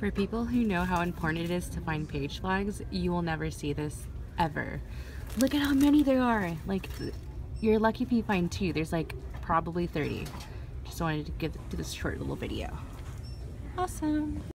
For people who know how important it is to find page flags, you will never see this ever. Look at how many there are. Like, you're lucky if you find two. There's like probably 30. Just wanted to give do this short little video. Awesome.